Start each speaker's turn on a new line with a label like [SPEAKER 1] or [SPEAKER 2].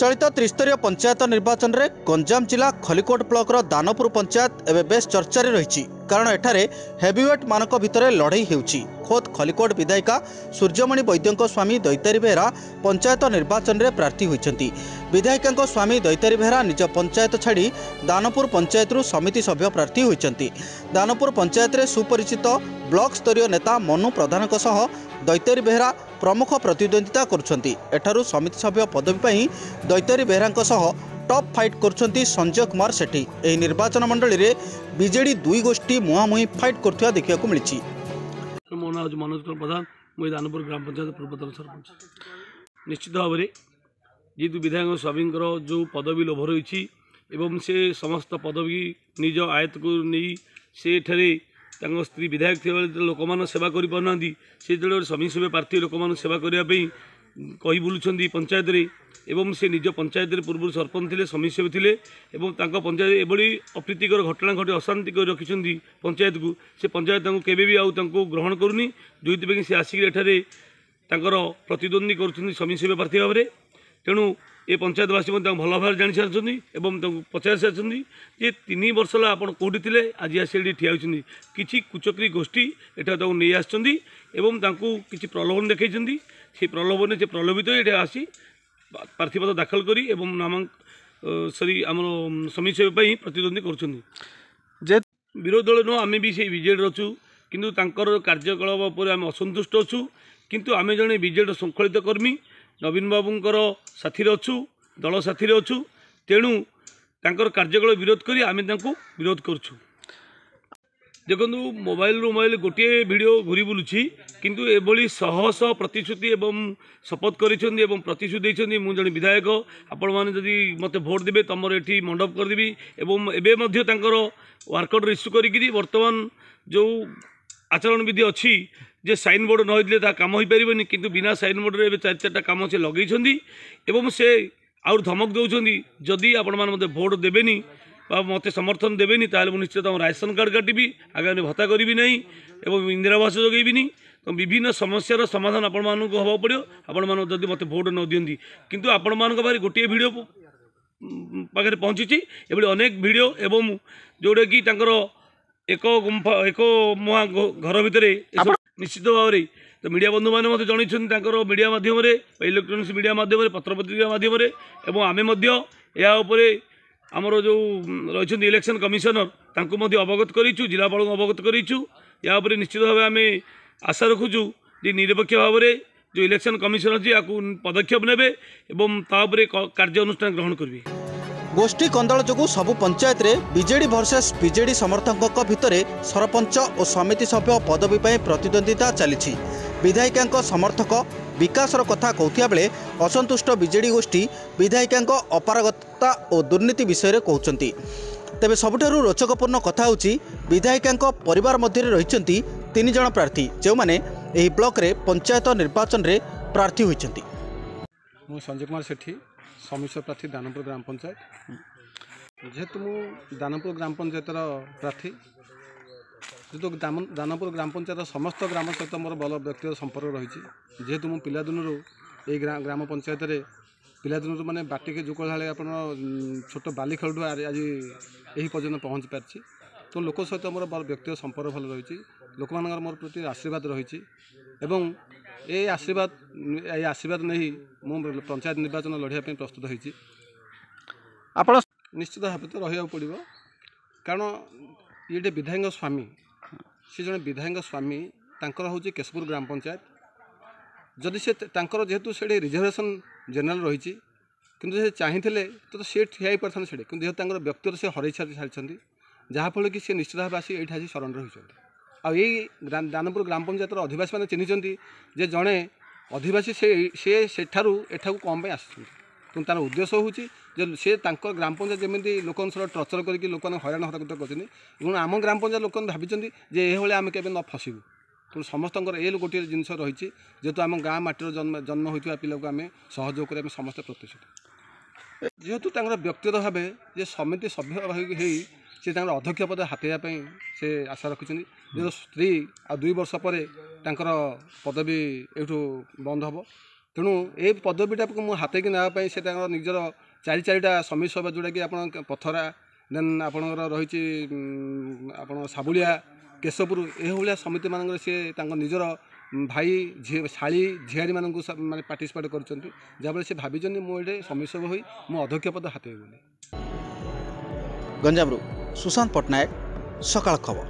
[SPEAKER 1] ଚଳିତ ତ୍ରିସ୍ତରୀୟ ପଞ୍ଚାୟତ ନିର୍ବାଚନରେ ଗଞ୍ଜାମ ଜିଲ୍ଲା ଖଲିକୋଟ ବ୍ଲକର ଦାନପୁର ପଞ୍ଚାୟତ ଏବେ ବେଶ୍ ଚର୍ଚ୍ଚାରେ ରହିଛି। କାରଣ ଏଠାରେ ହେଭିୱେଟ୍ମାନଙ୍କ ଭିତରେ ଲଢ଼େଇ ହେଉଛି। ଖୋଦ୍ ଖଲିକୋଟ ବିଧାୟିକା ସୂର୍ଯ୍ୟମଣି ବୈଦ୍ୟଙ୍କ ସ୍ୱାମୀ ଦୈତାରୀ ବେହେରା ପଞ୍ଚାୟତ ନିର୍ବାଚନରେ ପ୍ରାର୍ଥୀ ହୋଇଛନ୍ତି। ବିଧାୟିକାଙ୍କ ସ୍ୱାମୀ ଦୈତାରୀ ବେହେରା ନିଜ ପଞ୍ଚାୟତ ଛାଡ଼ି ଦାନପୁର ପଞ୍ଚାୟତରୁ ସମିତି ସଭ୍ୟ ପ୍ରାର୍ଥୀ ହୋଇଛନ୍ତି। ଦାନପୁର ପଞ୍ଚାୟତରେ ସୁପରିଚିତ ବ୍ଲକ ସ୍ତରୀୟ ନେତା ମନୁ ପ୍ରଧାନଙ୍କ ସହ ଦୈତାରୀ ବେହେରା ପ୍ରମୁଖ ପ୍ରତିଦ୍ୱନ୍ଦିତା କରୁଛନ୍ତି। ଏଠାରୁ ସମିତି ସଭ୍ୟ ପଦବୀ ପାଇଁ ଦୈତାରୀ ବେହେରାଙ୍କ ସହ ଟପ୍ ଫାଇଟ୍ କରୁଛନ୍ତି ସଞ୍ଜୟ କୁମାର ସେଠୀ। ଏହି ନିର୍ବାଚନ ମଣ୍ଡଳୀରେ ବିଜେଡି ଦୁଇ ଗୋଷ୍ଠୀ ମୁହାଁମୁହିଁ ଫାଇଟ୍ କରୁଥିବା ଦେଖିବାକୁ ମିଳିଛି।
[SPEAKER 2] ମୋ ନାଁ ହେଉଛି ମନୋଜ କୁମାର ପ୍ରଧାନ। ମୁଁ ଏଇ ଦାନପୁର ଗ୍ରାମ ପଞ୍ଚାୟତ ପୂର୍ବତନ ସରପଞ୍ଚ। ନିଶ୍ଚିତ ଭାବରେ ଯେହେତୁ ବିଧାୟକ ସ୍ୱାମୀଙ୍କର ଯେଉଁ ପଦବୀ ଲୋଭ ରହିଛି ଏବଂ ସେ ସମସ୍ତ ପଦବୀ ନିଜ ଆୟତ୍ତକୁ ନେଇ ସେ ଏଠାରେ ତାଙ୍କ ସ୍ତ୍ରୀ ବିଧାୟକ ଥିବାବେଳେ ଯେତେବେଳେ ଲୋକମାନଙ୍କ ସେବା କରିପାରୁନାହାନ୍ତି ସେ ଯେତେବେଳେ ଗୋଟେ ସମିସେବା ପ୍ରାର୍ଥୀ ଲୋକମାନଙ୍କୁ ସେବା କରିବା ପାଇଁ କହି ବୁଲୁଛନ୍ତି ପଞ୍ଚାୟତରେ ଏବଂ ସେ ନିଜ ପଞ୍ଚାୟତରେ ପୂର୍ବରୁ ସରପଞ୍ଚ ଥିଲେ ସମିସେବୀ ଥିଲେ ଏବଂ ତାଙ୍କ ପଞ୍ଚାୟତ ଏଭଳି ଅପ୍ରୀତିକର ଘଟଣା ଘଟି ଅଶାନ୍ତି କରି ରଖିଛନ୍ତି ପଞ୍ଚାୟତକୁ। ସେ ପଞ୍ଚାୟତ ତାଙ୍କୁ କେବେ ବି ଆଉ ତାଙ୍କୁ ଗ୍ରହଣ କରୁନି। ଯେଉଁଥିପାଇଁ ସେ ଆସିକି ଏଠାରେ ତାଙ୍କର ପ୍ରତିଦ୍ୱନ୍ଦ୍ୱୀ କରୁଛନ୍ତି ସମିସେବା ପ୍ରାର୍ଥୀ ଭାବରେ। ତେଣୁ ଏ ପଞ୍ଚାୟତବାସୀ ମଧ୍ୟ ତାଙ୍କୁ ଭଲ ଭାବରେ ଜାଣିସାରିଛନ୍ତି ଏବଂ ତାଙ୍କୁ ପଚାରି ସାରିଛନ୍ତି ଯେ ତିନି ବର୍ଷ ହେଲା ଆପଣ କେଉଁଠି ଥିଲେ ଆଜି ଆସି ଏଠି ଠିଆ ହୋଇଛନ୍ତି କିଛି କୁଚକ୍ରୀ ଗୋଷ୍ଠୀ ଏଠାରେ ତାଙ୍କୁ ନେଇ ଆସିଛନ୍ତି ଏବଂ ତାଙ୍କୁ କିଛି ପ୍ରଲୋଭନ ଦେଖାଇଛନ୍ତି সেই ପ୍ରଲୋଭନରେ ସେ ପ୍ରଲୋଭିତ ହୋଇ ଏଠି ଆସି ପ୍ରାର୍ଥୀପତ୍ର ଦାଖଲ କରି ଏବଂ ନାମ ସରି ଆମର ସମିତି ପାଇଁ ପ୍ରତିଦ୍ୱନ୍ଦ୍ୱୀ କରୁଛନ୍ତି
[SPEAKER 1] ଯେ
[SPEAKER 2] ବିରୋଧୀ ଦଳ ନୁହଁ ଆମେ ବି ସେଇ ବିଜେଡ଼ିରେ ଅଛୁ କିନ୍ତୁ ତାଙ୍କର କାର୍ଯ୍ୟକଳାପ ଉପରେ ଆମେ ଅସନ୍ତୁଷ୍ଟ ଅଛୁ କିନ୍ତୁ ଆମେ ଜଣେ ବିଜେଡ଼ିର ଶୃଙ୍ଖଳିତ କର୍ମୀ ନବୀନ ବାବୁଙ୍କର ସାଥିରେ ଅଛୁ ଦଳ ସାଥିରେ ଅଛୁ ତେଣୁ ତାଙ୍କର କାର୍ଯ୍ୟକଳାପ ବିରୋଧ କରି ଆମେ ତାଙ୍କୁ ବିରୋଧ କରୁଛୁ। ଦେଖନ୍ତୁ ମୋବାଇଲରୁ ମୋବାଇଲ ଗୋଟିଏ ଭିଡ଼ିଓ ଘୁରି ବୁଲୁଛି କିନ୍ତୁ ଏଭଳି ଶହ ଶହ ପ୍ରତିଶ୍ରୁତି ଏବଂ ଶପଥ କରିଛନ୍ତି ଏବଂ ପ୍ରତିଶ୍ରୁତି ଦେଇଛନ୍ତି ମୁଁ ଜଣେ ବିଧାୟକ ଆପଣମାନେ ଯଦି ମୋତେ ଭୋଟ ଦେବେ ତମର ଏଠି ମଣ୍ଡପ କରିଦେବି ଏବଂ ଏବେ ମଧ୍ୟ ତାଙ୍କର ୱାର୍କଆଉଟ୍ ଇସ୍ୟୁ କରିକିରି ବର୍ତ୍ତମାନ ଯେଉଁ ଆଚରଣ ବିଧି ଅଛି ଯେ ସାଇନ୍ ବୋର୍ଡ଼ ନ ହେଇଥିଲେ ତାହା କାମ ହୋଇପାରିବନି କିନ୍ତୁ ବିନା ସାଇନ୍ ବୋର୍ଡ଼ରେ ଏବେ ଚାରି ଚାରିଟା କାମ ସେ ଲଗେଇଛନ୍ତି ଏବଂ ସେ ଆହୁରି ଧମକ ଦେଉଛନ୍ତି ଯଦି ଆପଣମାନେ ମୋତେ ଭୋଟ ଦେବେନି ବା ମୋତେ ସମର୍ଥନ ଦେବେନି ତାହେଲେ ମୁଁ ନିଶ୍ଚିତ ଆମ ରାସନ କାର୍ଡ଼ କାଟିବି ଆଗାମୀ ଭତ୍ତା କରିବି ନାହିଁ ଏବଂ ଇନ୍ଦିରା ଆବାସ ଯୋଗାଇବିନି ତ ବିଭିନ୍ନ ସମସ୍ୟାର ସମାଧାନ ଆପଣମାନଙ୍କୁ ହେବାକୁ ପଡ଼ିବ ଆପଣମାନେ ଯଦି ମୋତେ ଭୋଟ ନ ଦିଅନ୍ତି କିନ୍ତୁ ଆପଣମାନଙ୍କ ପାଖରେ ଗୋଟିଏ ଭିଡ଼ିଓ ପାଖରେ ପହଞ୍ଚିଛି ଏଭଳି ଅନେକ ଭିଡ଼ିଓ ଏବଂ ଯେଉଁଟାକି ତାଙ୍କର ଏକ ଗୁମ୍ଫା ଏକ ମୁହାଁ ଘର ଭିତରେ ନିଶ୍ଚିତ ଭାବରେ ତ ମିଡ଼ିଆ ବନ୍ଧୁମାନେ ମୋତେ ଜଣାଇଛନ୍ତି ତାଙ୍କର ମିଡ଼ିଆ ମାଧ୍ୟମରେ ଇଲେକ୍ଟ୍ରୋନିକ୍ସ ମିଡ଼ିଆ ମାଧ୍ୟମରେ ପତ୍ରପତ୍ରିକା ମାଧ୍ୟମରେ ଏବଂ ଆମେ ମଧ୍ୟ ଏହା ଉପରେ ଆମର ଯେଉଁ ରହିଛନ୍ତି ଇଲେକ୍ସନ୍ କମିଶନର ତାଙ୍କୁ ମଧ୍ୟ ଅବଗତ କରିଛୁ ଜିଲ୍ଲାପାଳଙ୍କୁ ଅବଗତ କରିଛୁ। ଏହା ଉପରେ ନିଶ୍ଚିତ ଭାବେ ଆମେ ଆଶା ରଖୁଛୁ ଯେ ନିରପେକ୍ଷ ଭାବରେ ଯେଉଁ ଇଲେକ୍ସନ୍ କମିଶନ ଅଛି ୟାକୁ ପଦକ୍ଷେପ ନେବେ ଏବଂ ତା ଉପରେ କାର୍ଯ୍ୟାନୁଷ୍ଠାନ ଗ୍ରହଣ କରିବେ।
[SPEAKER 1] ଗୋଷ୍ଠୀ କନ୍ଦଳ ଯୋଗୁଁ ସବୁ ପଞ୍ଚାୟତରେ ବିଜେଡି ଭର୍ସେସ୍ ବିଜେଡି ସମର୍ଥକଙ୍କ ଭିତରେ ସରପଞ୍ଚ ଓ ସମିତି ସଭ୍ୟ ପଦବୀ ପାଇଁ ପ୍ରତିଦ୍ୱନ୍ଦିତା ଚାଲିଛି। ବିଧାୟିକାଙ୍କ ସମର୍ଥକ ବିକାଶର କଥା କହୁଥିବା ବେଳେ ଅସନ୍ତୁଷ୍ଟ ବିଜେଡି ଗୋଷ୍ଠୀ ବିଧାୟିକାଙ୍କ ଅପାରଗତା ଓ ଦୁର୍ନୀତି ବିଷୟରେ କହୁଛନ୍ତି। ତେବେ ସବୁଠାରୁ ରୋଚକପୂର୍ଣ୍ଣ କଥା ହେଉଛି ବିଧାୟିକାଙ୍କ ପରିବାର ମଧ୍ୟରେ ରହିଛନ୍ତି ତିନି ଜଣ ପ୍ରାର୍ଥୀ ଯେଉଁମାନେ ଏହି ବ୍ଲକରେ ପଞ୍ଚାୟତ ନିର୍ବାଚନରେ ପ୍ରାର୍ଥୀ ହୋଇଛନ୍ତି।
[SPEAKER 3] ମୁଁ ସଞ୍ଜୟ କୁମାର ସେଠୀ। ସମିଶ୍ର ପ୍ରାର୍ଥୀ ଦାନପୁର ଗ୍ରାମ ପଞ୍ଚାୟତ ଯେହେତୁ ମୁଁ ଦାନପୁର ଗ୍ରାମ ପଞ୍ଚାୟତର ପ୍ରାର୍ଥୀ ଯେହେତୁ ଦାମ- ଦାନପୁର ଗ୍ରାମ ପଞ୍ଚାୟତର ସମସ୍ତ ଗ୍ରାମ ସହିତ ମୋର ଭଲ ବ୍ୟକ୍ତିଗତ ସମ୍ପର୍କ ରହିଛି ଯେହେତୁ ମୁଁ ପିଲାଦିନରୁ ଏଇ ଗ୍ରା- ଗ୍ରାମ ପଞ୍ଚାୟତରେ ପିଲାଦିନରୁ ମାନେ ବାଟିକେ ଯୁଗ ଢାଳେ ଆପଣ ଉଁ, ଛୋଟ ବାଲି ଖେଳଠୁ ଆ- ଆଜି ଏହି ପର୍ଯ୍ୟନ୍ତ ପହଞ୍ଚି ପାରିଛି। ତ ଲୋକ ସହିତ ମୋର ଭଲ ବ୍ୟକ୍ତିଗତ ସମ୍ପର୍କ ଭଲ ରହିଛି। ଲୋକମାନଙ୍କର ମୋର ପ୍ରତି ଆଶୀର୍ବାଦ ରହିଛି। ଏବଂ এই ଆଶୀର୍ବାଦ ଏହି ଆଶୀର୍ବାଦ ନେଇ ମୁଁ ପଞ୍ଚାୟତ ନିର୍ବାଚନ ଲଢ଼ିବା ପାଇଁ ପ୍ରସ୍ତୁତ ହୋଇଛି।
[SPEAKER 1] ଆପଣ
[SPEAKER 3] ନିଶ୍ଚିତ ଭାବେ ତ ରହିବାକୁ ପଡ଼ିବ। କାରଣ ଇଏ ଗୋଟେ ବିଧାୟକ ସ୍ୱାମୀ। ସେ ଜଣେ ବିଧାୟକ ସ୍ୱାମୀ ତାଙ୍କର ହେଉଛି କେଶପୁର ଗ୍ରାମ ପଞ୍ଚାୟତ। ଯଦି ସେ ତାଙ୍କର ଯେହେତୁ ସେଠି ରିଜର୍ଭେସନ୍ ଜେନେରାଲ୍ ରହିଛି କିନ୍ତୁ ସେ ଚାହିଁଥିଲେ ତ ସେ ଠିଆ ହେଇପାରିଥାନ୍ତେ ସେଠି। କିନ୍ତୁ ଯେହେତୁ ତାଙ୍କର ବ୍ୟକ୍ତିଗତ ସେ ହରାଇ ସାରିଛନ୍ତି ଯାହାଫଳରେ କି ସେ ନିଶ୍ଚିତ ଭାବେ ଆସି ଏଇଠି ଆସି ସରେଣ୍ଡର ହୋଇଛନ୍ତି। ଆଉ ଏଇ ଗ୍ରା- ଦାନପୁର ଗ୍ରାମ ପଞ୍ଚାୟତର ଅଧିବାସୀମାନେ ଚିହ୍ନିଛନ୍ତି ଯେ ଜଣେ ଅଧିବାସୀ ସେ ସେ ସେଠାରୁ ଏଠାକୁ କ'ଣ ପାଇଁ ଆସିଛନ୍ତି କିନ୍ତୁ ତାର ଉଦ୍ଦେଶ୍ୟ ହେଉଛି ଯେ ସେ ତାଙ୍କ ଗ୍ରାମ ପଞ୍ଚାୟତ ଯେମିତି ଲୋକଙ୍କ ସହ ଟର୍ଚର କରିକି ଲୋକମାନଙ୍କୁ ହଇରାଣ ହରକତ କରୁଛନ୍ତି ଏବଂ ଆମ ଗ୍ରାମ ପଞ୍ଚାୟତ ଲୋକମାନେ ଭାବିଛନ୍ତି ଯେ ଏଭଳି ଆମେ କେବେ ନ ଫସିବୁ ତେଣୁ ସମସ୍ତଙ୍କର ଏ ଗୋଟିଏ ଜିନିଷ ରହିଛି ଯେହେତୁ ଆମ ଗାଁ ମାଟିର ଜନ୍ମ ଜନ୍ମ ହୋଇଥିବା ପିଲାକୁ ଆମେ ସହଯୋଗ କରିବା ପାଇଁ ସମସ୍ତେ ପ୍ରତିଶ୍ରୁତ ଯେହେତୁ ତାଙ୍କର ବ୍ୟକ୍ତିଗତ ଭାବେ ଯେ ସମିତି ସଭ୍ୟ ହୋଇ ହେଇ ସେ ତାଙ୍କର ଅଧ୍ୟକ୍ଷ ପଦ ହାତେଇବା ପାଇଁ ସେ ଆଶା ରଖିଛନ୍ତି। ଯେହେତୁ ସ୍ତ୍ରୀ ଆଉ ଦୁଇ ବର୍ଷ ପରେ ତାଙ୍କର ପଦବୀ ଏଇଠୁ ବନ୍ଦ ହେବ। ତେଣୁ ଏ ପଦବୀଟାକୁ ମୁଁ ହାତେଇକି ନେବା ପାଇଁ ସେ ତାଙ୍କର ନିଜର ଚାରି ଚାରିଟା ସମିତି ସଭା ଯେଉଁଟାକି ଆପଣ ପଥରା ଦେନ୍ ଆପଣଙ୍କର ରହିଛି ଆପଣ ସାବୁଳିଆ କେଶପୁର ଏଭଳିଆ ସମିତିମାନଙ୍କରେ ସିଏ ତାଙ୍କ ନିଜର ଭାଇ ଝିଅ ଶାଳୀ ଝିଆରୀମାନଙ୍କୁ ମାନେ ପାର୍ଟିସିପେଟ୍ କରିଛନ୍ତି। ଯାହାଫଳରେ ସେ ଭାବିଛନ୍ତି ମୁଁ ଏଠି ସମିତି ସଭ୍ୟ ହୋଇ ମୁଁ ଅଧ୍ୟକ୍ଷ ପଦ ହାତେଇବି ବୋଲି।
[SPEAKER 1] ଗଞ୍ଜାମରୁ সুশান্ত পট্টনায়ক সকাল খবর